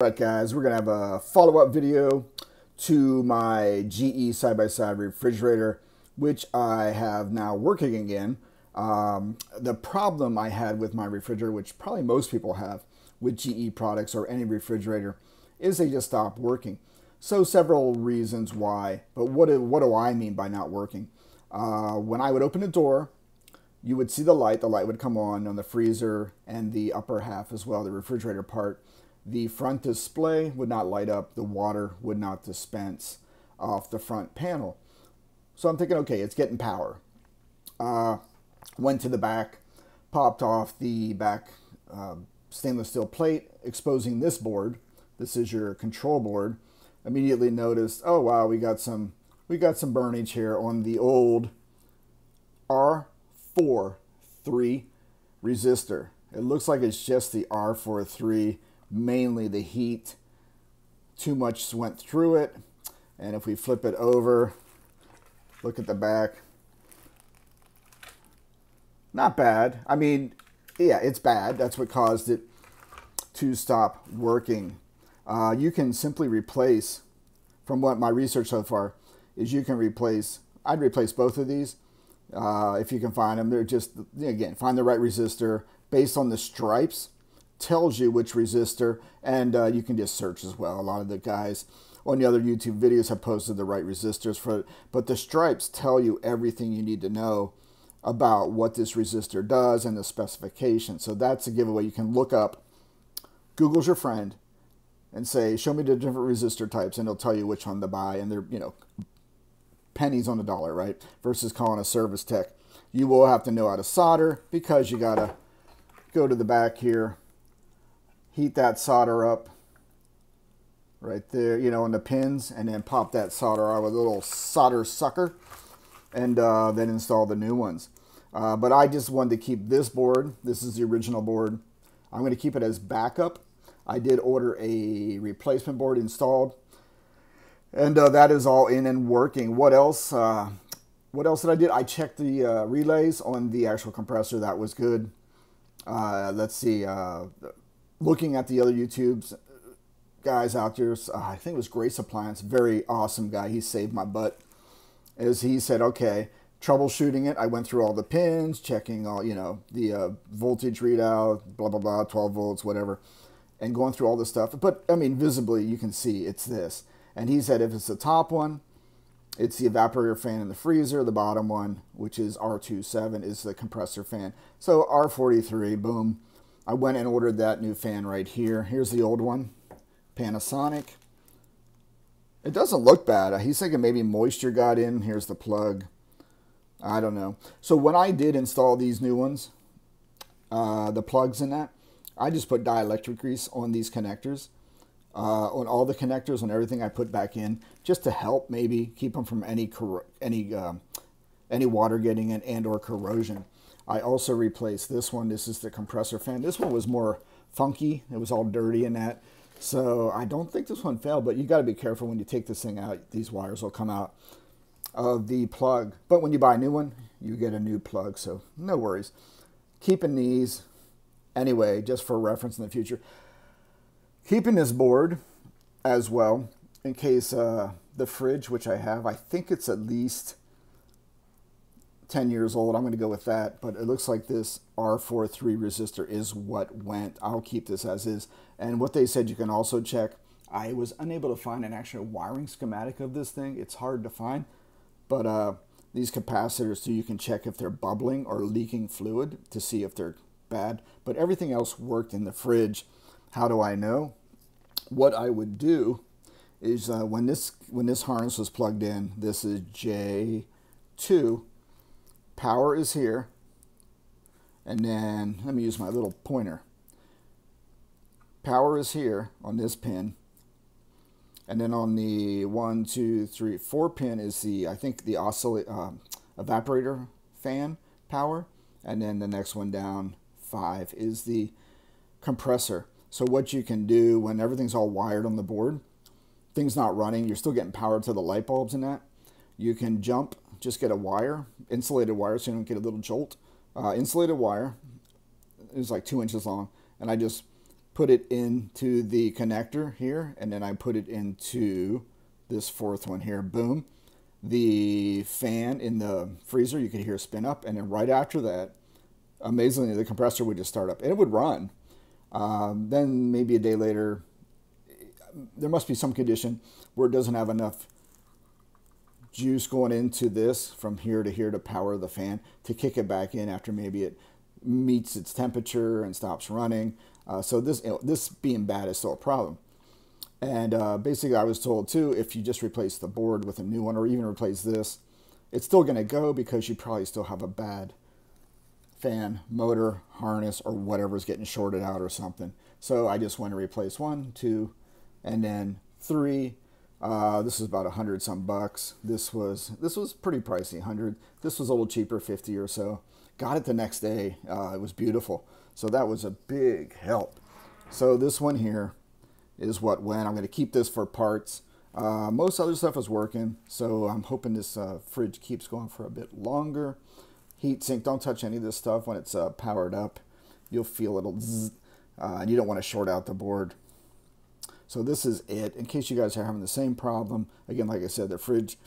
Alright guys, we're going to have a follow-up video to my GE side-by-side -side refrigerator, which I have now working again. Um, the problem I had with my refrigerator, which probably most people have with GE products or any refrigerator, is they just stop working. So several reasons why, but what do, what do I mean by not working? Uh, when I would open the door, you would see the light, the light would come on on the freezer and the upper half as well, the refrigerator part the front display would not light up, the water would not dispense off the front panel. So I'm thinking, okay, it's getting power. Uh, went to the back, popped off the back uh, stainless steel plate, exposing this board. This is your control board. Immediately noticed, oh wow, we got some we got some burnage here on the old R4 3 resistor. It looks like it's just the R4 3 mainly the heat. Too much went through it. And if we flip it over, look at the back. Not bad. I mean, yeah, it's bad. That's what caused it to stop working. Uh, you can simply replace, from what my research so far, is you can replace, I'd replace both of these uh, if you can find them. They're just, again, find the right resistor based on the stripes tells you which resistor, and uh, you can just search as well. A lot of the guys on the other YouTube videos have posted the right resistors for it, but the stripes tell you everything you need to know about what this resistor does and the specification. So that's a giveaway. You can look up, Google's your friend, and say, show me the different resistor types, and it'll tell you which one to buy, and they're, you know, pennies on the dollar, right? Versus calling a service tech. You will have to know how to solder because you got to go to the back here heat that solder up right there, you know, on the pins, and then pop that solder out with a little solder sucker, and uh, then install the new ones. Uh, but I just wanted to keep this board. This is the original board. I'm going to keep it as backup. I did order a replacement board installed, and uh, that is all in and working. What else? Uh, what else did I did? I checked the uh, relays on the actual compressor. That was good. Uh, let's see looking at the other YouTubes guys out there, I think it was Grace Appliance, very awesome guy. He saved my butt. As he said, okay, troubleshooting it. I went through all the pins, checking all, you know, the uh, voltage readout, blah, blah, blah, 12 volts, whatever, and going through all this stuff. But, I mean, visibly, you can see it's this. And he said if it's the top one, it's the evaporator fan in the freezer. The bottom one, which is R27, is the compressor fan. So R43, boom, I went and ordered that new fan right here. Here's the old one, Panasonic. It doesn't look bad. He's thinking maybe moisture got in. Here's the plug. I don't know. So when I did install these new ones, uh, the plugs in that, I just put dielectric grease on these connectors, uh, on all the connectors, on everything I put back in, just to help maybe keep them from any any uh, any water getting in and or corrosion. I also replaced this one. This is the compressor fan. This one was more funky. It was all dirty in that. So I don't think this one failed, but you got to be careful when you take this thing out. These wires will come out of the plug. But when you buy a new one, you get a new plug. So no worries. Keeping these anyway, just for reference in the future. Keeping this board as well in case uh, the fridge, which I have, I think it's at least 10 years old. I'm going to go with that, but it looks like this R43 resistor is what went. I'll keep this as is. And what they said you can also check, I was unable to find an actual wiring schematic of this thing. It's hard to find, but uh, these capacitors too, you can check if they're bubbling or leaking fluid to see if they're bad. But everything else worked in the fridge. How do I know? What I would do is uh, when this when this harness was plugged in, this is J2 power is here. And then let me use my little pointer. Power is here on this pin. And then on the one, two, three, four pin is the, I think the oscillate, uh, evaporator fan power. And then the next one down, five, is the compressor. So what you can do when everything's all wired on the board, things not running, you're still getting power to the light bulbs and that, you can jump just get a wire, insulated wire, so you don't get a little jolt. Uh, insulated wire is like two inches long, and I just put it into the connector here, and then I put it into this fourth one here. Boom. The fan in the freezer, you could hear spin up, and then right after that, amazingly, the compressor would just start up, and it would run. Um, then maybe a day later, there must be some condition where it doesn't have enough juice going into this from here to here to power the fan to kick it back in after maybe it meets its temperature and stops running. Uh, so this you know, this being bad is still a problem. And uh, basically, I was told too, if you just replace the board with a new one or even replace this, it's still going to go because you probably still have a bad fan, motor, harness, or whatever's getting shorted out or something. So I just want to replace one, two, and then three. Uh, this is about a hundred some bucks. This was this was pretty pricey, hundred. This was a little cheaper, fifty or so. Got it the next day. Uh, it was beautiful. So that was a big help. So this one here is what went. I'm going to keep this for parts. Uh, most other stuff is working, so I'm hoping this uh, fridge keeps going for a bit longer. Heat sink, don't touch any of this stuff when it's uh, powered up. You'll feel it'll zzz, uh, and you don't want to short out the board. So this is it. In case you guys are having the same problem, again, like I said, the fridge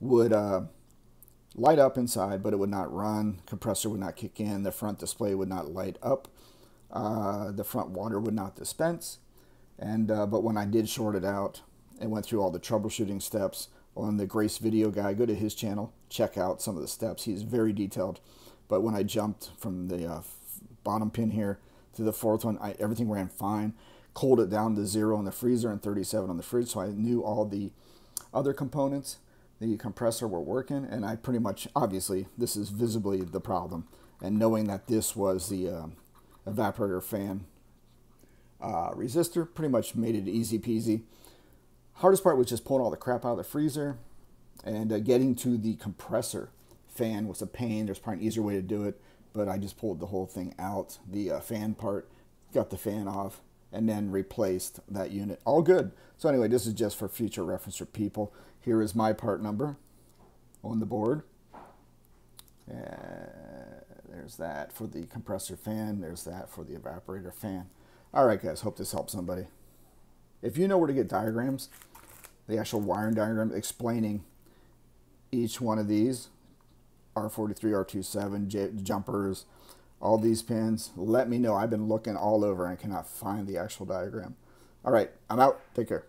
would uh, light up inside, but it would not run. Compressor would not kick in. The front display would not light up. Uh, the front water would not dispense. And uh, but when I did short it out and went through all the troubleshooting steps on the Grace video guy, go to his channel, check out some of the steps. He's very detailed. But when I jumped from the uh, bottom pin here to the fourth one, I, everything ran fine. Cooled it down to zero in the freezer and 37 on the fridge, so I knew all the other components, the compressor were working, and I pretty much, obviously, this is visibly the problem. And knowing that this was the uh, evaporator fan uh, resistor. Pretty much made it easy peasy. Hardest part was just pulling all the crap out of the freezer and uh, getting to the compressor fan was a pain. There's probably an easier way to do it, but I just pulled the whole thing out, the uh, fan part, got the fan off, and then replaced that unit. All good. So anyway, this is just for future reference for people. Here is my part number on the board. Uh, there's that for the compressor fan. There's that for the evaporator fan. All right, guys, hope this helps somebody. If you know where to get diagrams, the actual wiring diagram explaining each one of these, R43, R27, J jumpers, all these pins, let me know. I've been looking all over and cannot find the actual diagram. All right, I'm out. Take care.